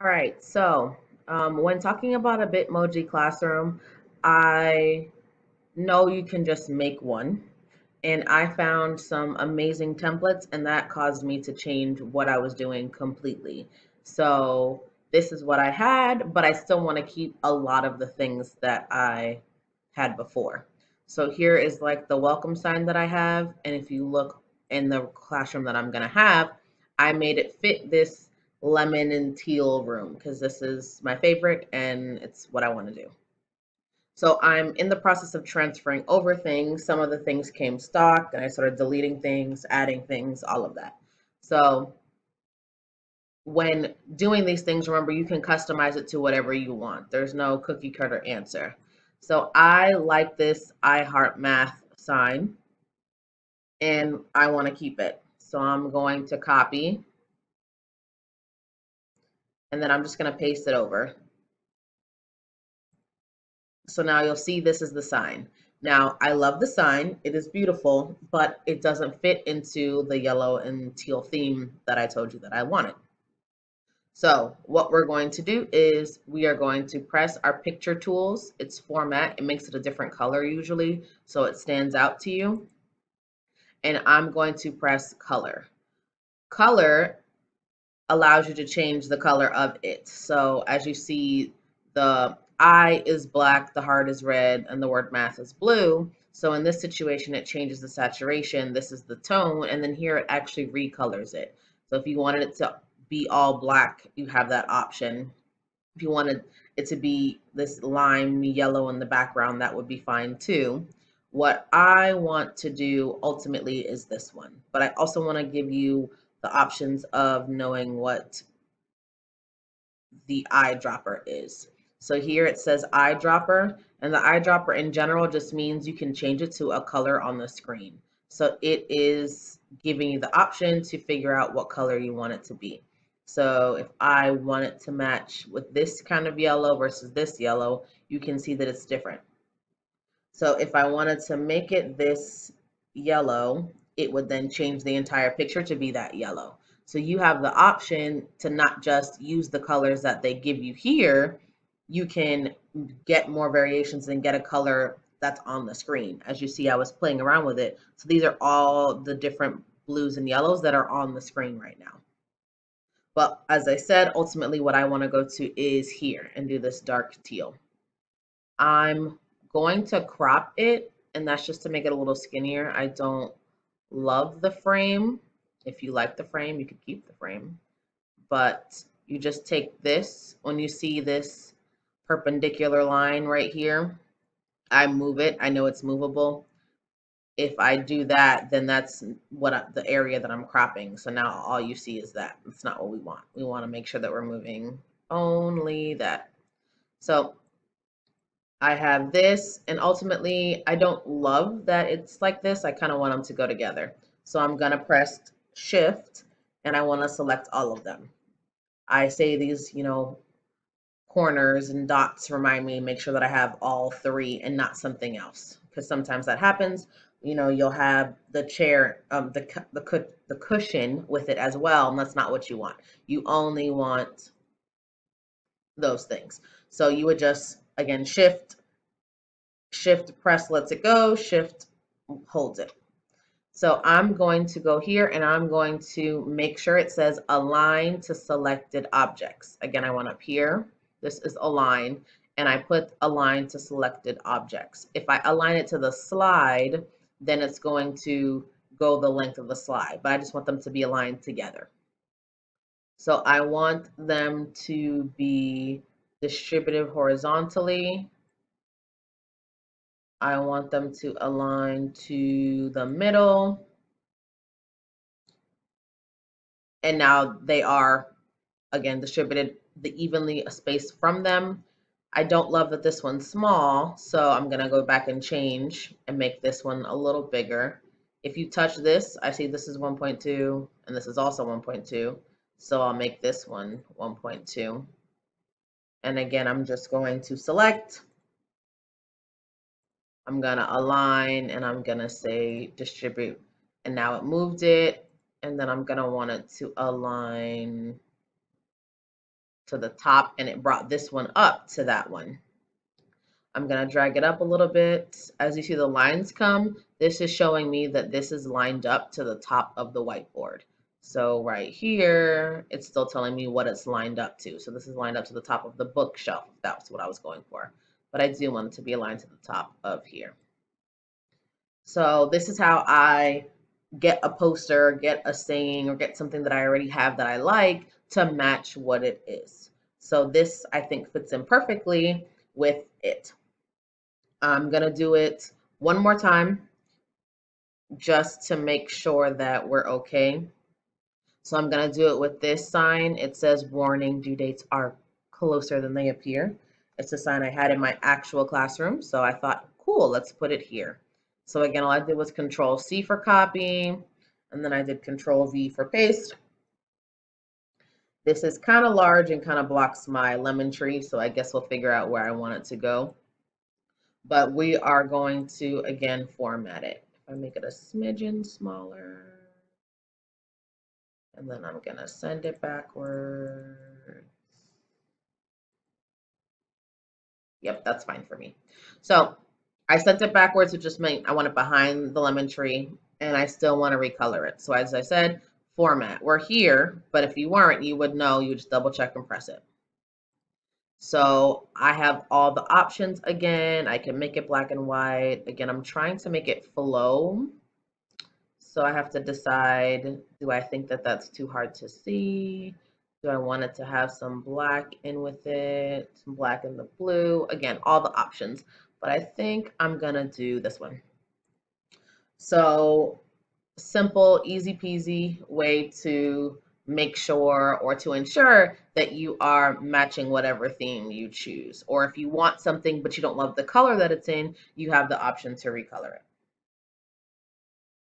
All right, so um, when talking about a Bitmoji classroom, I know you can just make one. And I found some amazing templates, and that caused me to change what I was doing completely. So this is what I had, but I still want to keep a lot of the things that I had before. So here is like the welcome sign that I have. And if you look in the classroom that I'm going to have, I made it fit this lemon and teal room because this is my favorite and it's what I want to do. So I'm in the process of transferring over things. Some of the things came stock and I started deleting things, adding things, all of that. So when doing these things, remember you can customize it to whatever you want. There's no cookie cutter answer. So I like this I heart math sign and I want to keep it. So I'm going to copy and then I'm just going to paste it over. So now you'll see this is the sign. Now, I love the sign. It is beautiful, but it doesn't fit into the yellow and teal theme that I told you that I wanted. So what we're going to do is we are going to press our picture tools. It's format. It makes it a different color usually, so it stands out to you. And I'm going to press color. Color allows you to change the color of it. So as you see, the eye is black, the heart is red, and the word math is blue. So in this situation, it changes the saturation. This is the tone, and then here it actually recolors it. So if you wanted it to be all black, you have that option. If you wanted it to be this lime yellow in the background, that would be fine too. What I want to do ultimately is this one, but I also want to give you the options of knowing what the eyedropper is. So here it says eyedropper, and the eyedropper in general just means you can change it to a color on the screen. So it is giving you the option to figure out what color you want it to be. So if I want it to match with this kind of yellow versus this yellow, you can see that it's different. So if I wanted to make it this yellow, it would then change the entire picture to be that yellow. So you have the option to not just use the colors that they give you here, you can get more variations and get a color that's on the screen. As you see, I was playing around with it. So these are all the different blues and yellows that are on the screen right now. But as I said, ultimately what I want to go to is here and do this dark teal. I'm going to crop it, and that's just to make it a little skinnier. I don't love the frame. If you like the frame, you could keep the frame. But you just take this, when you see this perpendicular line right here, I move it. I know it's movable. If I do that, then that's what I, the area that I'm cropping. So now all you see is that. It's not what we want. We want to make sure that we're moving only that. So I have this, and ultimately, I don't love that it's like this. I kind of want them to go together. So I'm going to press Shift, and I want to select all of them. I say these, you know, corners and dots remind me, make sure that I have all three and not something else. Because sometimes that happens. You know, you'll have the chair, um, the, the, the cushion with it as well, and that's not what you want. You only want those things. So you would just Again, shift, shift press lets it go, shift holds it. So I'm going to go here and I'm going to make sure it says align to selected objects. Again, I want up here. This is align and I put align to selected objects. If I align it to the slide, then it's going to go the length of the slide, but I just want them to be aligned together. So I want them to be distributed horizontally. I want them to align to the middle. And now they are, again, distributed the evenly spaced from them. I don't love that this one's small, so I'm going to go back and change and make this one a little bigger. If you touch this, I see this is 1.2 and this is also 1.2. So I'll make this one 1.2. And again, I'm just going to select. I'm going to align and I'm going to say distribute. And now it moved it. And then I'm going to want it to align to the top and it brought this one up to that one. I'm going to drag it up a little bit. As you see the lines come, this is showing me that this is lined up to the top of the whiteboard. So right here, it's still telling me what it's lined up to. So this is lined up to the top of the bookshelf. if That's what I was going for. But I do want it to be aligned to the top of here. So this is how I get a poster, get a saying, or get something that I already have that I like to match what it is. So this, I think, fits in perfectly with it. I'm going to do it one more time just to make sure that we're okay. So I'm going to do it with this sign. It says warning due dates are closer than they appear. It's a sign I had in my actual classroom. So I thought, cool, let's put it here. So again, all I did was control C for copy, and then I did control V for paste. This is kind of large and kind of blocks my lemon tree, so I guess we'll figure out where I want it to go. But we are going to, again, format it. If I make it a smidgen smaller, and then I'm to send it backwards. Yep, that's fine for me. So I sent it backwards, which just meant I want it behind the lemon tree, and I still want to recolor it. So as I said, format. We're here, but if you weren't, you would know, you just double check and press it. So I have all the options again. I can make it black and white. Again, I'm trying to make it flow. So I have to decide, do I think that that's too hard to see? Do I want it to have some black in with it, some black in the blue? Again, all the options, but I think I'm gonna do this one. So simple, easy peasy way to make sure or to ensure that you are matching whatever theme you choose. Or if you want something but you don't love the color that it's in, you have the option to recolor it.